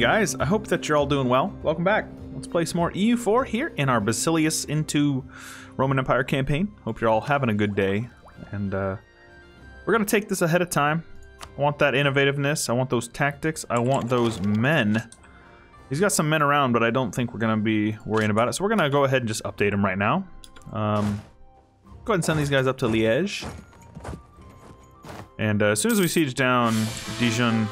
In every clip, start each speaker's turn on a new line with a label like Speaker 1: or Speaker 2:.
Speaker 1: guys, I hope that you're all doing well. Welcome back. Let's play some more EU4 here in our Basileus into Roman Empire campaign. Hope you're all having a good day. And uh, we're going to take this ahead of time. I want that innovativeness. I want those tactics. I want those men. He's got some men around, but I don't think we're going to be worrying about it. So we're going to go ahead and just update him right now. Um, go ahead and send these guys up to Liège. And uh, as soon as we siege down Dijon,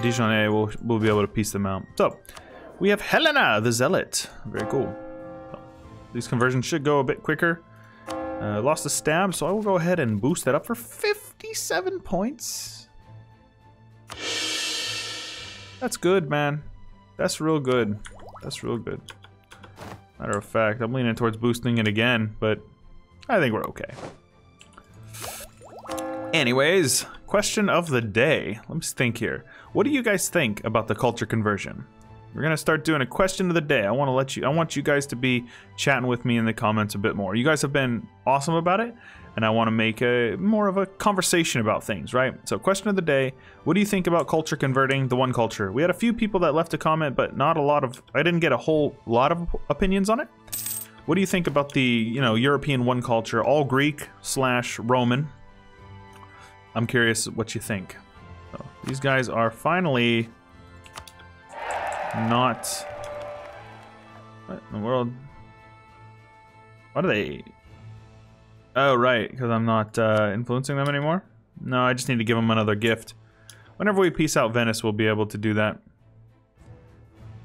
Speaker 1: Dijonais, we'll, we'll be able to peace them out. So, we have Helena, the Zealot. Very cool. These conversions should go a bit quicker. Uh, lost a stab, so I will go ahead and boost that up for 57 points. That's good, man. That's real good. That's real good. Matter of fact, I'm leaning towards boosting it again, but I think we're okay. Anyways, question of the day. Let me think here. What do you guys think about the culture conversion? We're gonna start doing a question of the day. I want to let you. I want you guys to be chatting with me in the comments a bit more. You guys have been awesome about it, and I want to make a more of a conversation about things, right? So, question of the day: What do you think about culture converting the one culture? We had a few people that left a comment, but not a lot of. I didn't get a whole lot of opinions on it. What do you think about the you know European one culture, all Greek slash Roman? I'm curious what you think. So, these guys are finally not. What in the world? What are they? Oh, right, because I'm not uh, influencing them anymore? No, I just need to give them another gift. Whenever we peace out Venice, we'll be able to do that.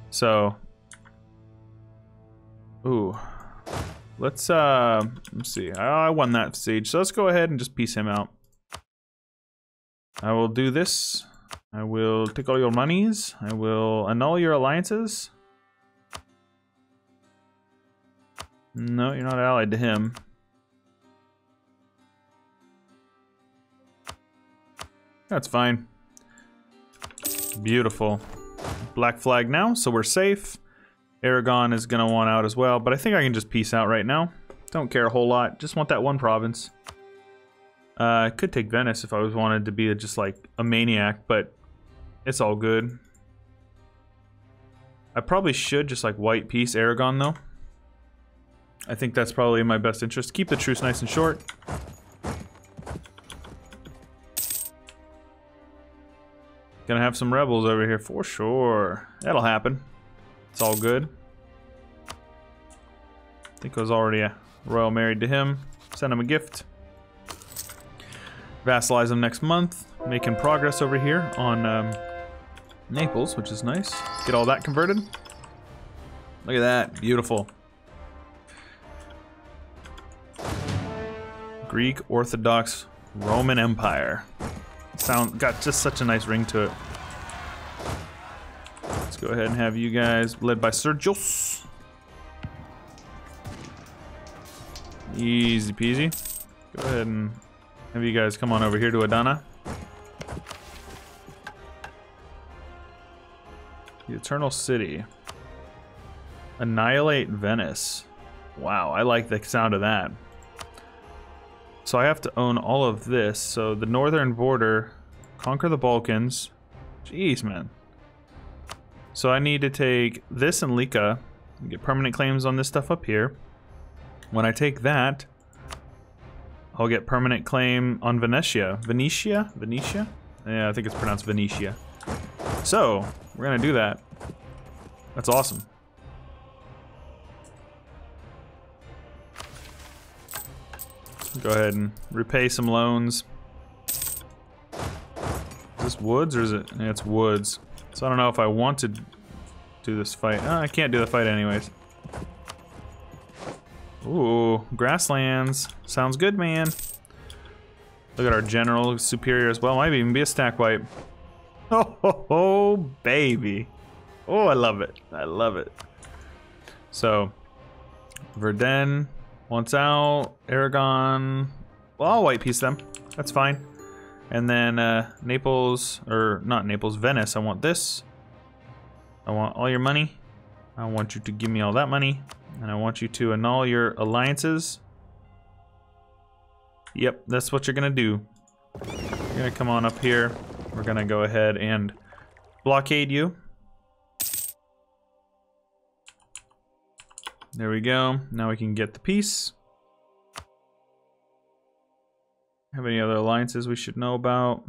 Speaker 1: So. Ooh. Let's, uh, let's see. I, won that siege, so let's go ahead and just peace him out. I will do this. I will take all your monies. I will annul your alliances. No, you're not allied to him. That's fine. Beautiful. Black flag now, so we're safe. Aragon is going to want out as well, but I think I can just peace out right now. Don't care a whole lot. Just want that one province. Uh, I could take Venice if I was wanted to be a, just like a maniac, but it's all good. I probably should just like white peace Aragon though. I think that's probably in my best interest. Keep the truce nice and short. Gonna have some rebels over here for sure. That'll happen. It's all good. I think I was already a royal married to him. Send him a gift. Vassalize them next month. Making progress over here on um, Naples, which is nice. Get all that converted. Look at that. Beautiful. Greek Orthodox Roman Empire. Sound got just such a nice ring to it. Let's go ahead and have you guys led by Sergius. Easy peasy. Go ahead and have you guys come on over here to Adana. The Eternal City. Annihilate Venice. Wow, I like the sound of that. So I have to own all of this. So the northern border, conquer the Balkans. Jeez, man. So I need to take this and Lika, get permanent claims on this stuff up here. When I take that, I'll get permanent claim on Venetia. Venetia? Venetia? Yeah, I think it's pronounced Venetia. So, we're gonna do that. That's awesome. Go ahead and repay some loans. Is this woods or is it? Yeah, it's woods. So I don't know if I want to do this fight. Oh, I can't do the fight anyways. Ooh, grasslands. Sounds good, man. Look at our general superior as well. Might even be a stack wipe. Oh, ho, ho, baby. Oh, I love it. I love it. So, Verdun wants out. Aragon. Well, I'll white peace them. That's fine. And then uh, Naples, or not Naples, Venice. I want this. I want all your money. I want you to give me all that money. And I want you to annul your alliances. Yep, that's what you're gonna do. You're gonna come on up here. We're gonna go ahead and blockade you. There we go. Now we can get the peace. Have any other alliances we should know about?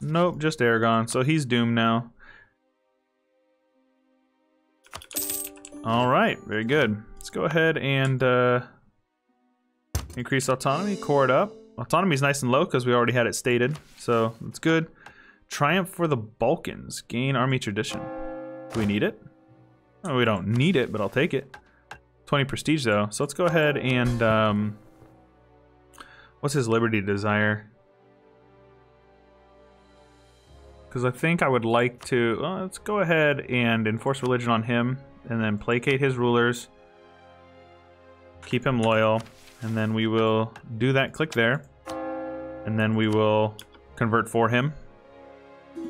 Speaker 1: Nope, just Aragon. So he's doomed now. All right, very good. Let's go ahead and uh, increase autonomy, core it up. Autonomy is nice and low because we already had it stated, so that's good. Triumph for the Balkans. Gain army tradition. Do we need it? Oh, we don't need it, but I'll take it. 20 prestige though. So let's go ahead and um, what's his liberty desire? Because I think I would like to. Well, let's go ahead and enforce religion on him, and then placate his rulers. Keep him loyal, and then we will do that. Click there, and then we will convert for him.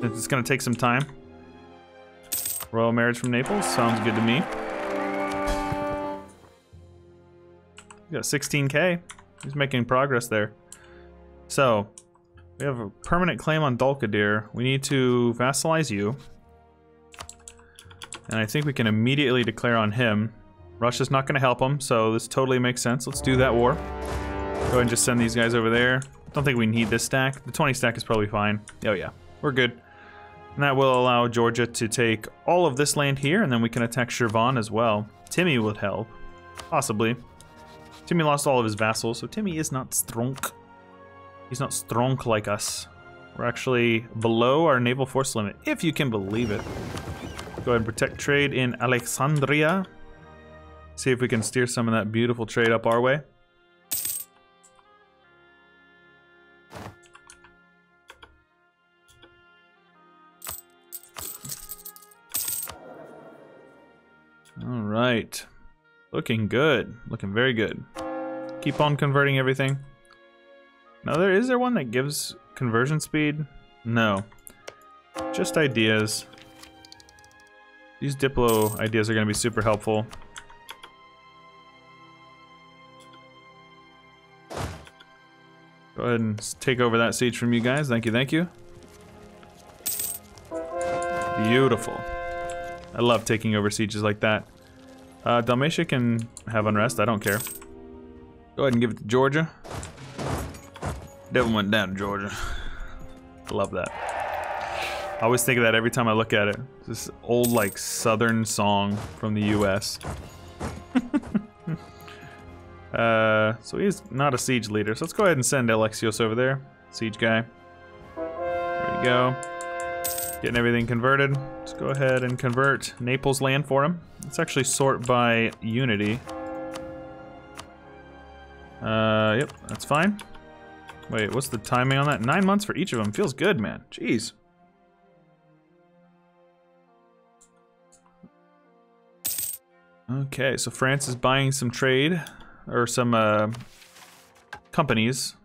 Speaker 1: It's going to take some time. Royal marriage from Naples sounds good to me. We got 16k. He's making progress there. So, we have a permanent claim on Dulkadir. We need to vassalize you. And I think we can immediately declare on him. Russia's not going to help him, so this totally makes sense. Let's do that war. Go ahead and just send these guys over there. Don't think we need this stack. The 20 stack is probably fine. Oh yeah, we're good. And that will allow Georgia to take all of this land here, and then we can attack Shirvan as well. Timmy would help. Possibly. Timmy lost all of his vassals, so Timmy is not strong. He's not strong like us. We're actually below our naval force limit, if you can believe it. Go ahead and protect trade in Alexandria. See if we can steer some of that beautiful trade up our way. All right. Looking good. Looking very good. Keep on converting everything. Now, there is there one that gives conversion speed? No. Just ideas. These Diplo ideas are going to be super helpful. Go ahead and take over that siege from you guys. Thank you, thank you. Beautiful. I love taking over sieges like that. Uh, Dalmatia can have unrest, I don't care. Go ahead and give it to Georgia. Devil went down to Georgia. love that. I always think of that every time I look at it. This old, like, southern song from the U.S. uh, so he's not a siege leader, so let's go ahead and send Alexios over there. Siege guy. There we go. Getting everything converted. Let's go ahead and convert Naples land for him. Let's actually sort by unity. Uh, yep, that's fine. Wait, what's the timing on that? Nine months for each of them. Feels good, man. Jeez. Okay, so France is buying some trade, or some uh, companies.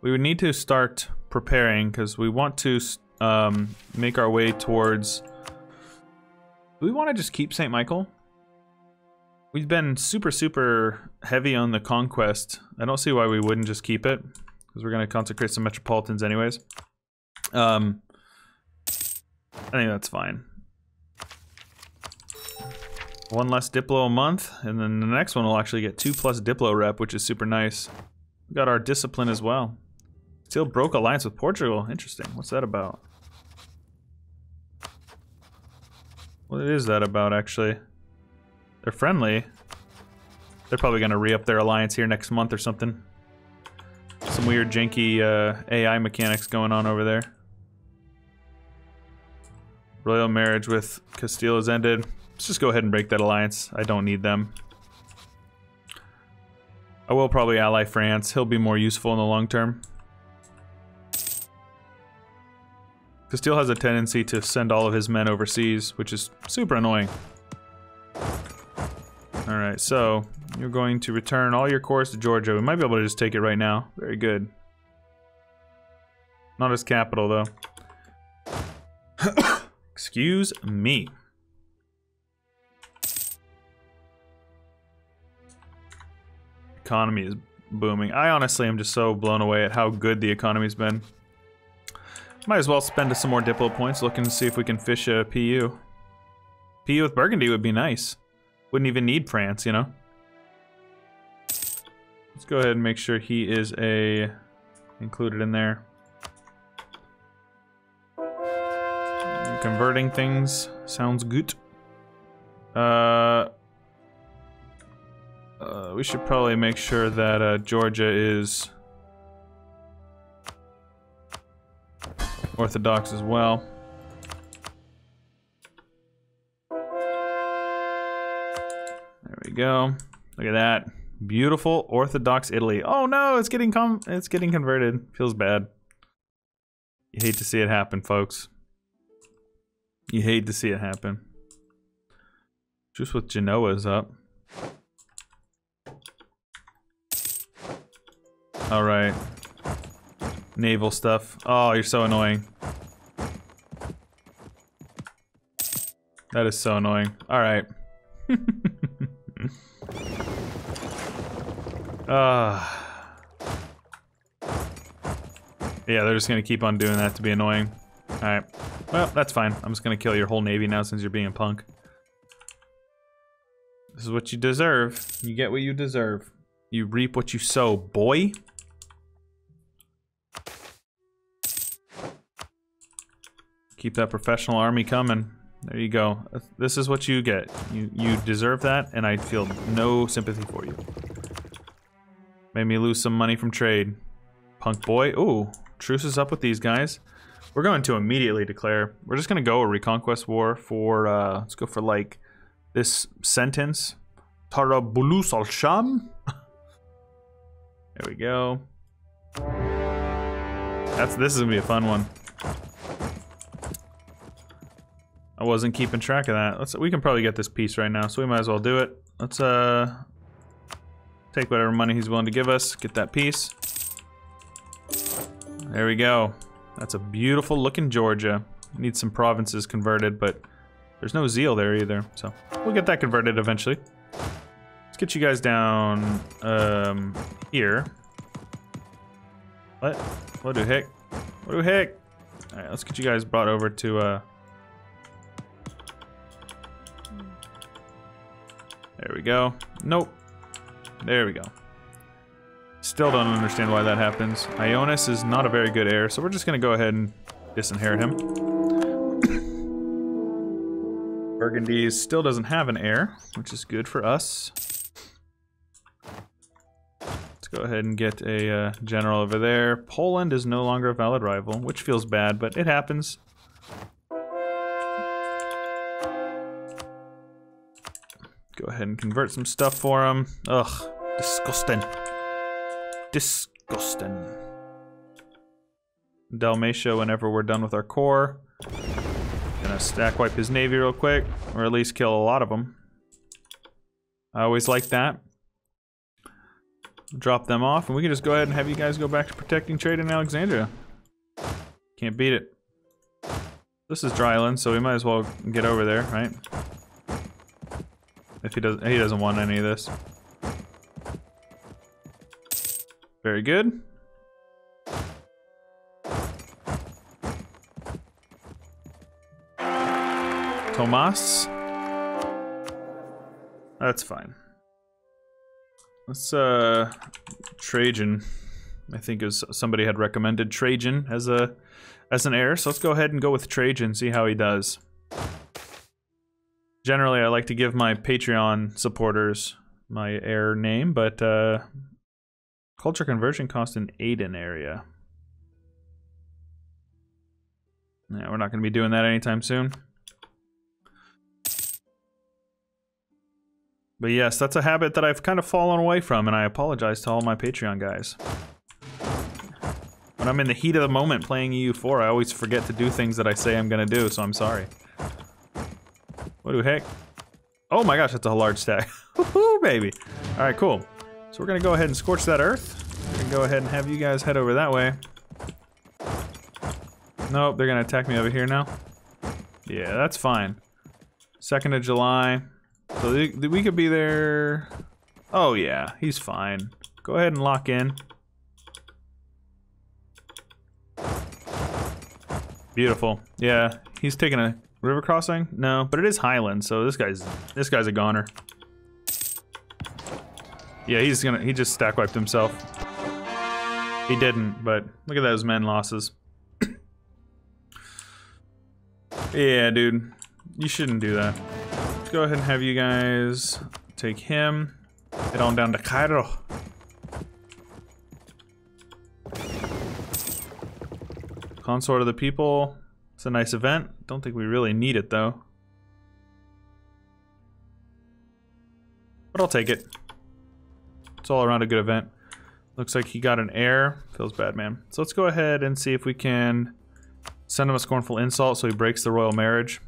Speaker 1: We would need to start preparing because we want to um, make our way towards. Do we want to just keep St. Michael? We've been super, super heavy on the conquest. I don't see why we wouldn't just keep it because we're going to consecrate some metropolitans anyways. Um, I think that's fine. One less Diplo a month, and then the next one will actually get two plus Diplo rep, which is super nice. We got our discipline as well. Still broke alliance with Portugal. Interesting. What's that about? What is that about, actually? They're friendly. They're probably going to re-up their alliance here next month or something. Some weird janky uh, AI mechanics going on over there. Royal marriage with Castile has ended. Let's just go ahead and break that alliance. I don't need them. I will probably ally France. He'll be more useful in the long term. Castile has a tendency to send all of his men overseas, which is super annoying. Alright, so you're going to return all your cores to Georgia. We might be able to just take it right now. Very good. Not his capital, though. Excuse me. Economy is booming. I honestly am just so blown away at how good the economy's been. Might as well spend some more Diplo points looking to see if we can fish a PU. PU with Burgundy would be nice. Wouldn't even need France, you know? Let's go ahead and make sure he is a included in there. Converting things sounds good. Uh, uh, we should probably make sure that uh, Georgia is Orthodox as well. There we go. Look at that. Beautiful Orthodox Italy. Oh no, it's getting com it's getting converted. Feels bad. You hate to see it happen, folks. You hate to see it happen. Just with Genoa's up. Alright. Naval stuff. Oh, you're so annoying. That is so annoying. Alright. Ah. uh, yeah, they're just gonna keep on doing that to be annoying. Alright. Well, that's fine. I'm just gonna kill your whole navy now since you're being a punk. This is what you deserve. You get what you deserve. You reap what you sow, boy. Keep that professional army coming. There you go. This is what you get. You you deserve that, and I feel no sympathy for you. Made me lose some money from trade. Punk boy. Ooh, truce is up with these guys. We're going to immediately declare. We're just gonna go a reconquest war for. Uh, let's go for like this sentence. Tarabulus al Sham. there we go. That's this is gonna be a fun one. I wasn't keeping track of that. Let's we can probably get this peace right now, so we might as well do it. Let's uh take whatever money he's willing to give us, get that peace. There we go. That's a beautiful looking Georgia. Need some provinces converted, but there's no zeal there either, so we'll get that converted eventually. Let's get you guys down um here. What? What do heck? What do heck? Alright, let's get you guys brought over to uh There we go. Nope. There we go. Still don't understand why that happens. Ionis is not a very good heir, so we're just to go ahead and disinherit him. Burgundy still doesn't have an heir, which is good for us. Let's go ahead and get a uh, general over there. Poland is no longer a valid rival, which feels bad, but it happens. Go ahead and convert some stuff for him. Ugh, disgusting. Disgusting. Dalmatia whenever we're done with our core. Gonna stack wipe his navy real quick, or at least kill a lot of them. I always like that. Drop them off, and we can just go ahead and have you guys go back to protecting trade in Alexandria. Can't beat it. This is Dryland, so we might as well get over there, right? If he doesn't, he doesn't want any of this. Very good. Tomas. That's fine. Let's, uh, Trajan. I think is somebody had recommended Trajan as a as an heir, so let's go ahead and go with Trajan, see how he does. Generally, I like to give my Patreon supporters my heir name, but uh, culture conversion cost in Aden area. Yeah, we're not going to be doing that anytime soon. But yes, that's a habit that I've kind of fallen away from, and I apologize to all my Patreon guys. When I'm in the heat of the moment playing EU4, I always forget to do things that I say I'm going to do, so I'm sorry. What the heck? Oh my gosh, that's a large stack. Woohoo, baby. All right, cool. We're gonna go ahead and scorch that earth. And go ahead and have you guys head over that way. Nope, they're gonna attack me over here now. Yeah, that's fine. 2nd of July. So we could be there. Oh yeah, he's fine. Go ahead and lock in. Beautiful. Yeah, he's taking a river crossing. No, but it is Highland, so this guy's this guy's a goner. Yeah, he's gonna he just stack wiped himself. He didn't, but look at those men losses. yeah, dude, you shouldn't do that. Let's go ahead and have you guys take him. Head on down to Cairo. Consort of the People. It's a nice event. Don't think we really need it though. But I'll take it. It's all around a good event. Looks like he got an heir. Feels bad, man. So let's go ahead and see if we can send him a scornful insult so he breaks the royal marriage.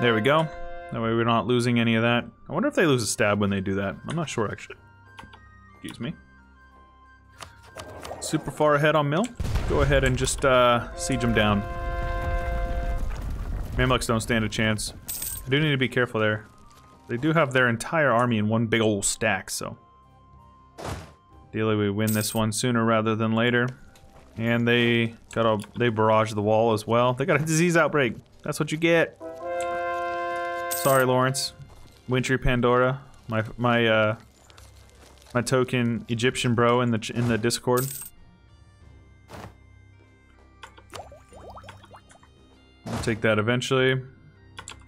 Speaker 1: There we go. That way we're not losing any of that. I wonder if they lose a stab when they do that. I'm not sure, actually. Excuse me super far ahead on Mill. Go ahead and just uh, siege him down. Mamluks don't stand a chance. I do need to be careful there. They do have their entire army in one big old stack, so... Ideally we win this one sooner rather than later. And they got a they barrage the wall as well. They got a disease outbreak. That's what you get. Sorry, Lawrence. Wintry Pandora. My my uh my token Egyptian bro in the in the Discord. I'll take that eventually.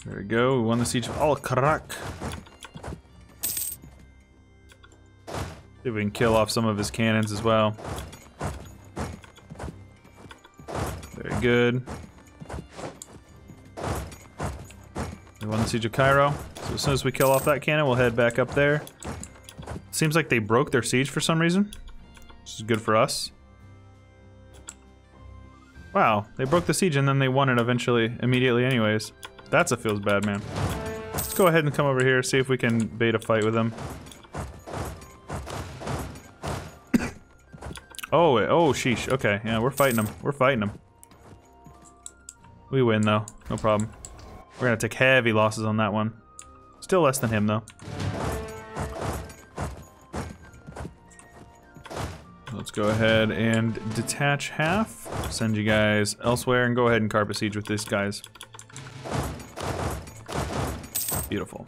Speaker 1: There we go. We won the siege of Al Karak. See if we can kill off some of his cannons as well. Very good. We won the siege of Cairo. So as soon as we kill off that cannon, we'll head back up there. Seems like they broke their siege for some reason. Which is good for us. Wow, they broke the siege and then they won it eventually, immediately anyways. That's a feels bad, man. Let's go ahead and come over here, see if we can bait a fight with them. oh, oh, sheesh. Okay, yeah, we're fighting them. We're fighting them. We win, though. No problem. We're gonna take heavy losses on that one. Still less than him, though. Let's go ahead and detach half. Send you guys elsewhere and go ahead and carpet siege with these guys. Beautiful.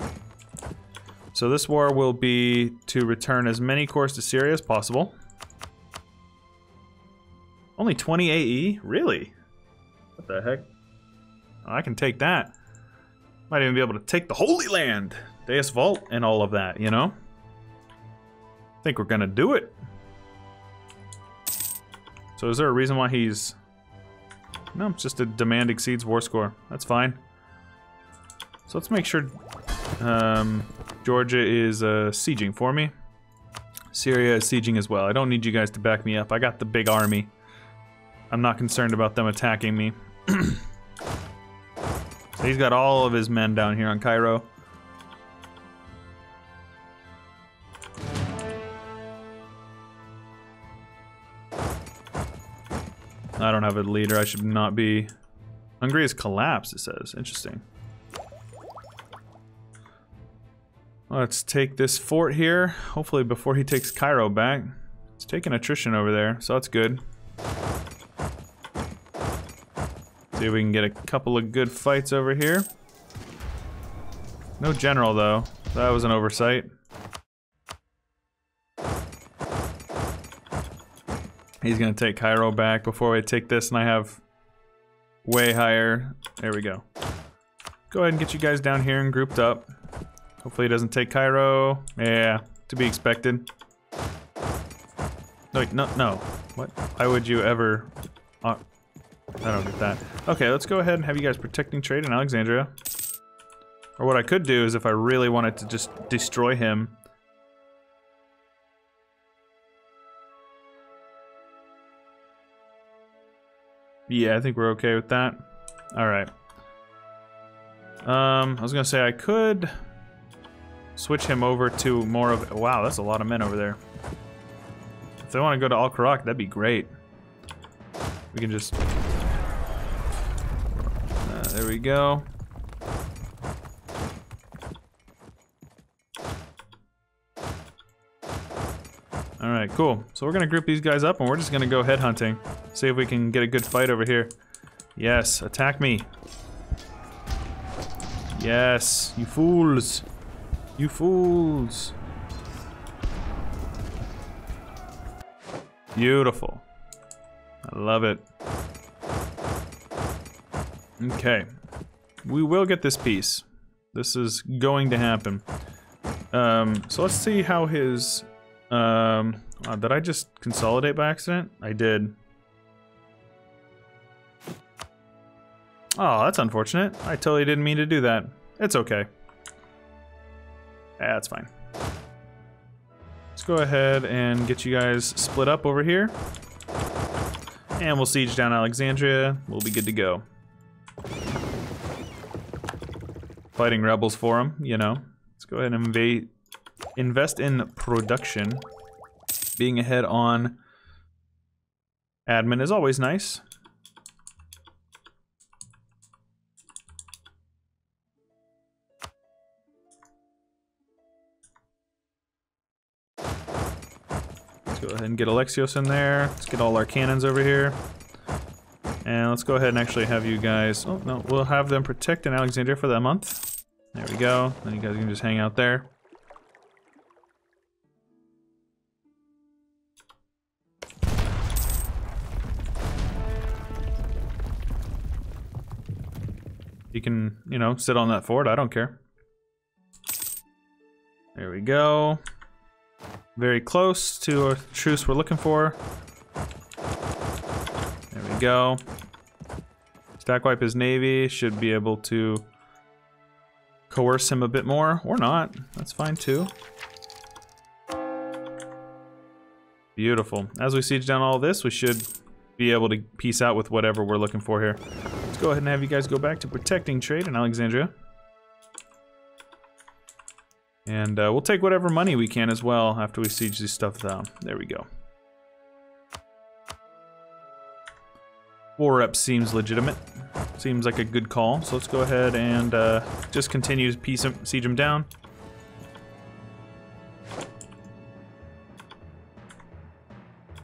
Speaker 1: So this war will be to return as many cores to Syria as possible. Only 20 AE? Really? What the heck? I can take that. Might even be able to take the Holy Land, Deus Vult and all of that, you know? I think we're gonna do it. So is there a reason why he's... No, it's just a demand exceeds war score. That's fine. So let's make sure um, Georgia is uh, sieging for me. Syria is sieging as well. I don't need you guys to back me up. I got the big army. I'm not concerned about them attacking me. he's got all of his men down here on Cairo. I don't have a leader. I should not be... Hungary has collapsed, it says. Interesting. Let's take this fort here. Hopefully before he takes Cairo back. He's taking attrition over there, so that's good. See if we can get a couple of good fights over here. No general, though. That was an oversight. He's gonna take Cairo back before I take this and I have way higher. There we go. Go ahead and get you guys down here and grouped up. Hopefully he doesn't take Cairo. Yeah, to be expected. Wait, no, no. What? Why would you ever... Uh, I don't get that. Okay, let's go ahead and have you guys protecting trade in Alexandria. Or what I could do is if I really wanted to just destroy him, Yeah, I think we're okay with that. Alright. Um, I was gonna say I could switch him over to more of... Wow, that's a lot of men over there. If they want to go to Al Karak, that'd be great. We can just... Uh, there we go. All right, cool. So we're gonna group these guys up and we're just gonna go head hunting. See if we can get a good fight over here. Yes, attack me. Yes, you fools. You fools. Beautiful. I love it. Okay. We will get this peace. This is going to happen. Um, so let's see how his... Um, uh, did I just consolidate by accident? I did. Oh, that's unfortunate. I totally didn't mean to do that. It's okay. That's fine. Let's go ahead and get you guys split up over here. And we'll siege down Alexandria. We'll be good to go. Fighting rebels for them, you know. Let's go ahead and invade, invest in production. Being ahead on admin is always nice. Get Alexios in there. Let's get all our cannons over here. And let's go ahead and actually have you guys... Oh, no. We'll have them protect in Alexandria for that month. There we go. Then you guys can just hang out there. You can, you know, sit on that fort. I don't care. There we go. Very close to a truce we're looking for. There we go. Stack wipe his navy. Should be able to coerce him a bit more. Or not. That's fine too. Beautiful. As we siege down all this, we should be able to peace out with whatever we're looking for here. Let's go ahead and have you guys go back to protecting trade in Alexandria. And uh, we'll take whatever money we can as well after we siege these stuff down. There we go. War up seems legitimate. Seems like a good call. So let's go ahead and uh, just continue to peace him, siege them down.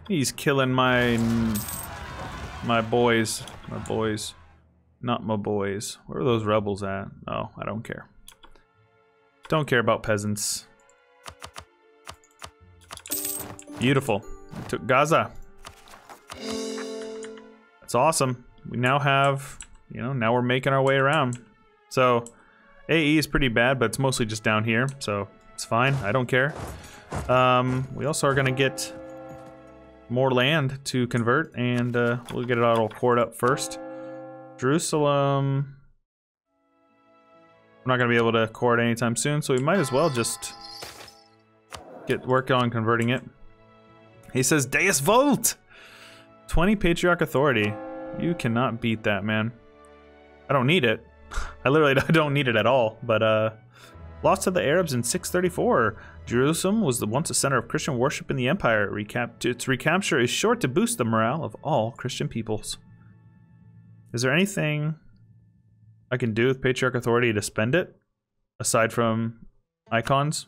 Speaker 1: He's killing my my boys. My boys. Not my boys. Where are those rebels at? Oh, I don't care. Don't care about peasants. Beautiful. We took Gaza. That's awesome. We now have, you know, now we're making our way around. So, AE is pretty bad, but it's mostly just down here, so it's fine. I don't care. Um, we also are going to get more land to convert, and uh, we'll get it all cored up first. Jerusalem... We're not going to be able to core anytime soon, so we might as well just get working on converting it. He says, Deus Vult! 20 Patriarch Authority. You cannot beat that, man. I don't need it. I literally don't need it at all, but uh... Lost to the Arabs in 634. Jerusalem was the once a center of Christian worship in the empire. Recap its recapture is sure to boost the morale of all Christian peoples. Is there anything I can do with Patriarch Authority to spend it, aside from icons?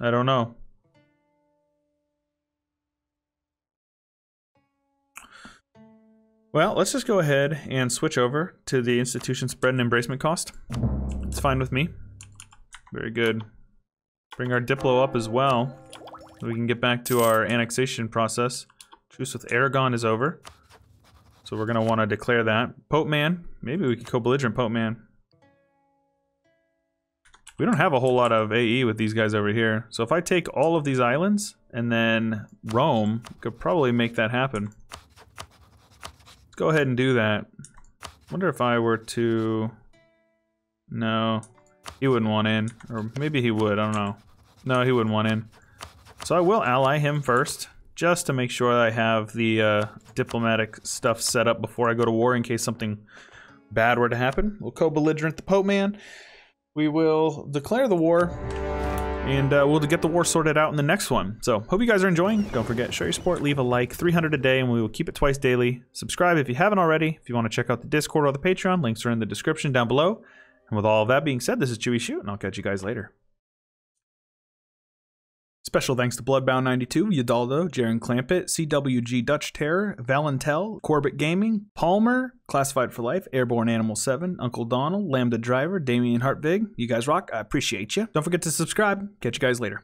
Speaker 1: I don't know. Well, let's just go ahead and switch over to the institution spread and embracement cost. It's fine with me. Very good. Bring our Diplo up as well. We can get back to our annexation process. Truce with Aragon is over. So we're going to want to declare that. Pope Man. Maybe we could co-belligerent Pope Man. We don't have a whole lot of AE with these guys over here. So if I take all of these islands and then Rome, could probably make that happen. Let's go ahead and do that. wonder if I were to... No, he wouldn't want in. Or maybe he would, I don't know. No, he wouldn't want in. So I will ally him first just to make sure I have the uh, diplomatic stuff set up before I go to war in case something bad were to happen. We'll co-belligerent the Pope Man. We will declare the war, and uh, we'll get the war sorted out in the next one. So, hope you guys are enjoying. Don't forget, share your support, leave a like, 300 a day, and we will keep it twice daily. Subscribe if you haven't already. If you want to check out the Discord or the Patreon, links are in the description down below. And with all that being said, this is Chewyshoot, and I'll catch you guys later. Special thanks to Bloodbound92, Udaldo, Jaren Clampett, CWG Dutch Terror, Valentel, Corbett Gaming, Palmer, Classified for Life, Airborne Animal 7, Uncle Donald, Lambda Driver, Damian Hartvig. You guys rock. I appreciate you. Don't forget to subscribe. Catch you guys later.